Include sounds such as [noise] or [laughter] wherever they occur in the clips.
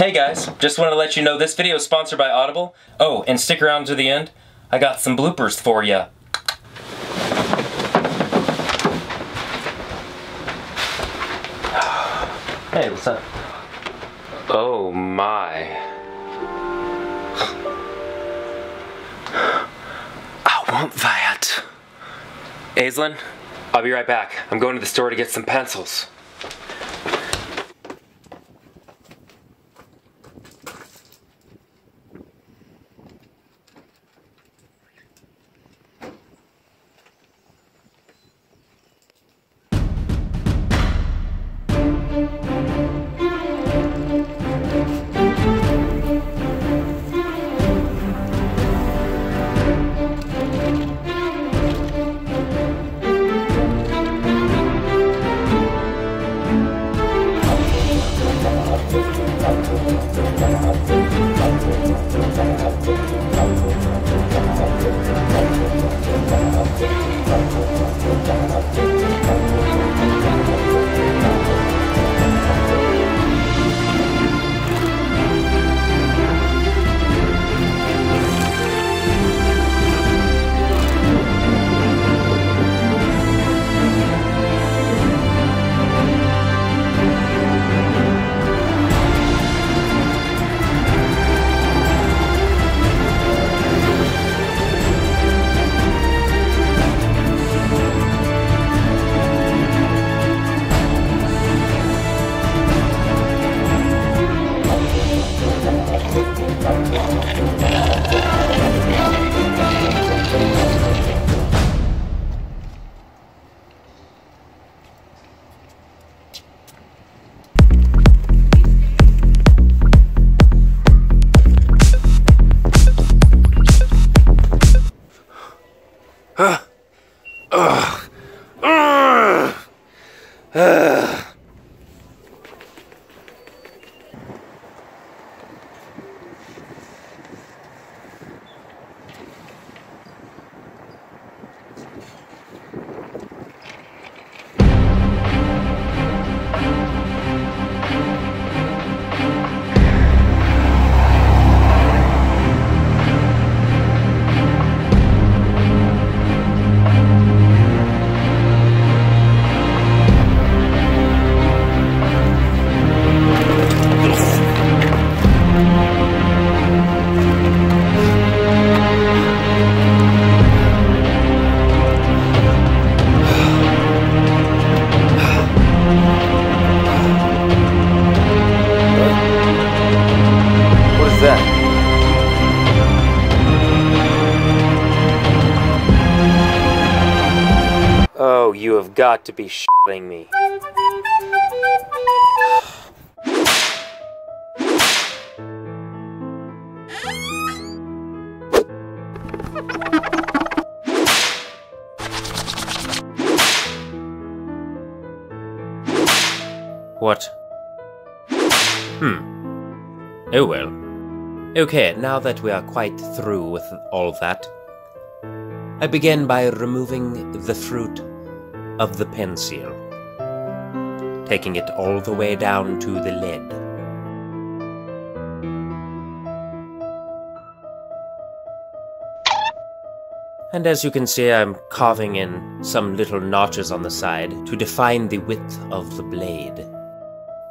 Hey guys, just wanted to let you know this video is sponsored by Audible. Oh, and stick around to the end. I got some bloopers for ya. [sighs] Hey, what's up? Oh my. I want that. Aislinn, I'll be right back. I'm going to the store to get some pencils. Got to be shitting me. What? Hmm. Oh well. Okay, now that we are quite through with all that, I begin by removing the fruit of the pencil, taking it all the way down to the lid. And as you can see, I'm carving in some little notches on the side to define the width of the blade.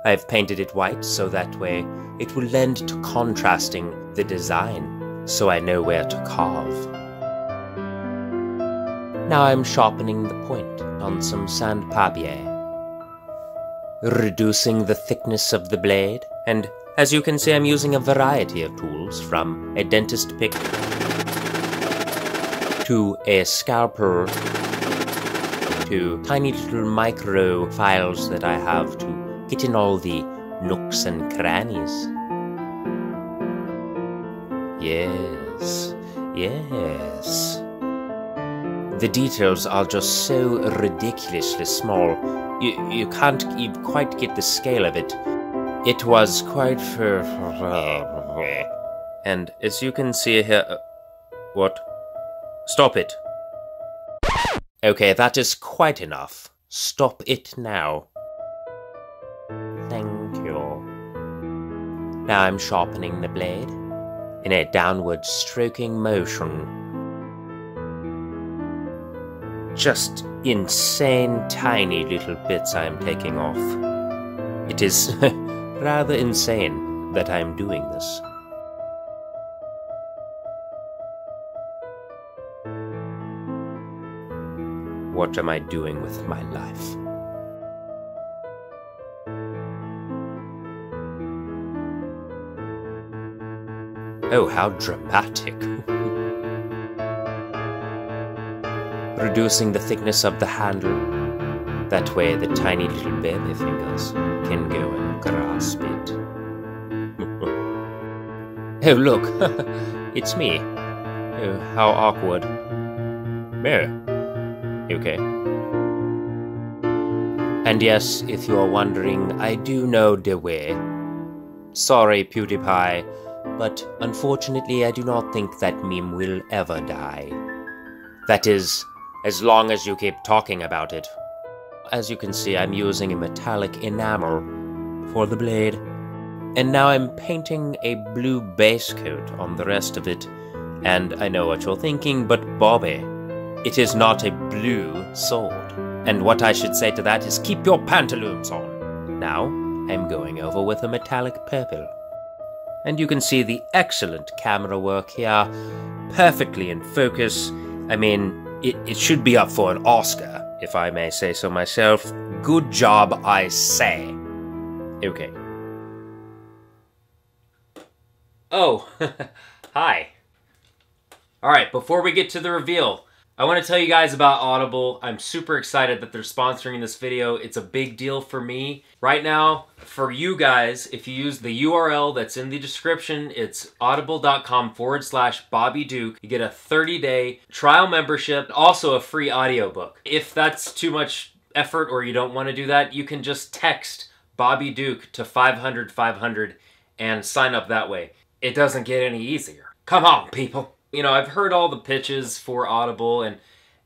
I've painted it white so that way it will lend to contrasting the design, so I know where to carve. Now I'm sharpening the point on some sandpapier, reducing the thickness of the blade, and as you can see I'm using a variety of tools from a dentist pick to a scalpel to tiny little micro files that I have to get in all the nooks and crannies. Yes, yes. The details are just so ridiculously small. You, you can't e- quite get the scale of it. It was quite. And as you can see here. uh, What? Stop it. Okay, that is quite enough. Stop it now. Thank you. Now I'm sharpening the blade in a downward stroking motion. Just insane tiny little bits I am taking off. It is [laughs] rather insane that I am doing this. What am I doing with my life? Oh, how dramatic. [laughs] Reducing the thickness of the handle. That way the tiny little baby fingers can go and grasp it. [laughs] oh, look. [laughs] it's me. Oh, how awkward. Oh. Okay. And yes, if you are wondering, I do know the way. Sorry, PewDiePie but unfortunately I do not think that meme will ever die. That is, as long as you keep talking about it. As you can see, I'm using a metallic enamel for the blade. And now I'm painting a blue base coat on the rest of it. And I know what you're thinking, but Bobby, it is not a blue sword. And what I should say to that is keep your pantaloons on. Now, I'm going over with a metallic purple and you can see the excellent camera work here, perfectly in focus. I mean, it, it should be up for an Oscar, if I may say so myself. Good job, I say. Okay. Oh, [laughs] hi. Alright, before we get to the reveal, I want to tell you guys about Audible. I'm super excited that they're sponsoring this video. It's a big deal for me. Right now, for you guys, if you use the URL that's in the description, it's audible.com forward slash Bobby Duke. You get a 30-day trial membership, also a free audiobook. If that's too much effort or you don't want to do that, you can just text Bobby Duke to 500 500 and sign up that way. It doesn't get any easier. Come on, people you know, I've heard all the pitches for Audible and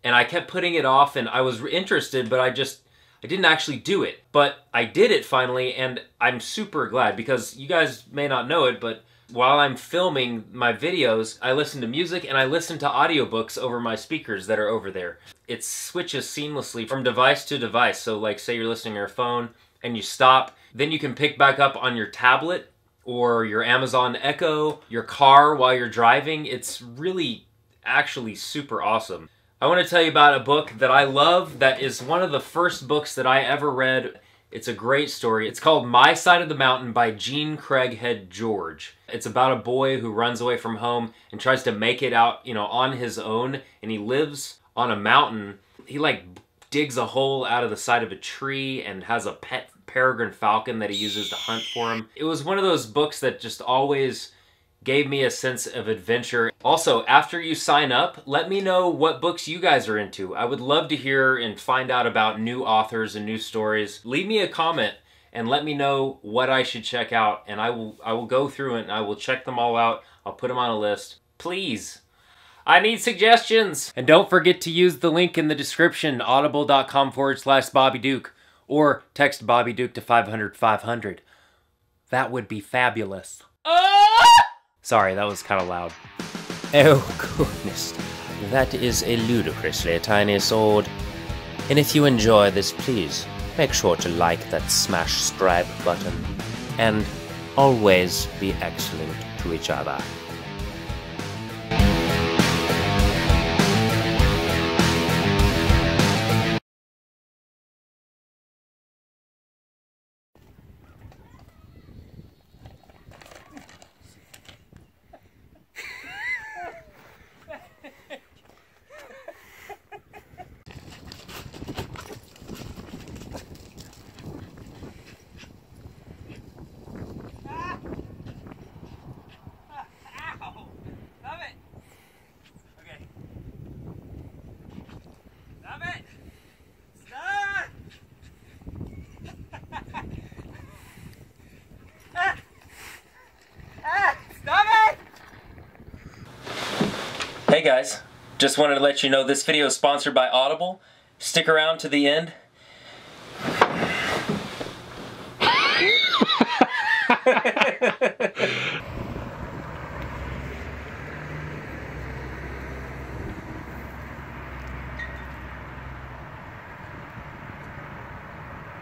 and I kept putting it off and I was interested, but I just I didn't actually do it. But I did it finally and I'm super glad because you guys may not know it, but while I'm filming my videos, I listen to music and I listen to audiobooks over my speakers that are over there. It switches seamlessly from device to device. So like say you're listening to your phone and you stop, then you can pick back up on your tablet or your Amazon Echo, your car while you're driving. It's really actually super awesome. I want to tell you about a book that I love that is one of the first books that I ever read. It's a great story. It's called My Side of the Mountain by Jean Craighead George. It's about a boy who runs away from home and tries to make it out, you know, on his own and he lives on a mountain. He like digs a hole out of the side of a tree and has a pet peregrine falcon that he uses to hunt for him. It was one of those books that just always gave me a sense of adventure. Also, after you sign up, let me know what books you guys are into. I would love to hear and find out about new authors and new stories. Leave me a comment and let me know what I should check out and I will I will go through it and I will check them all out. I'll put them on a list. Please. I need suggestions. And don't forget to use the link in the description, audible.com forward slash Bobby Duke or text Bobby Duke to 500 500. That would be fabulous. Ah! Sorry, that was kind of loud. Oh, goodness. That is a ludicrously tiny sword. And if you enjoy this, please make sure to like that smash subscribe button. And always be excellent to each other. Just wanted to let you know this video is sponsored by Audible. Stick around to the end. [laughs]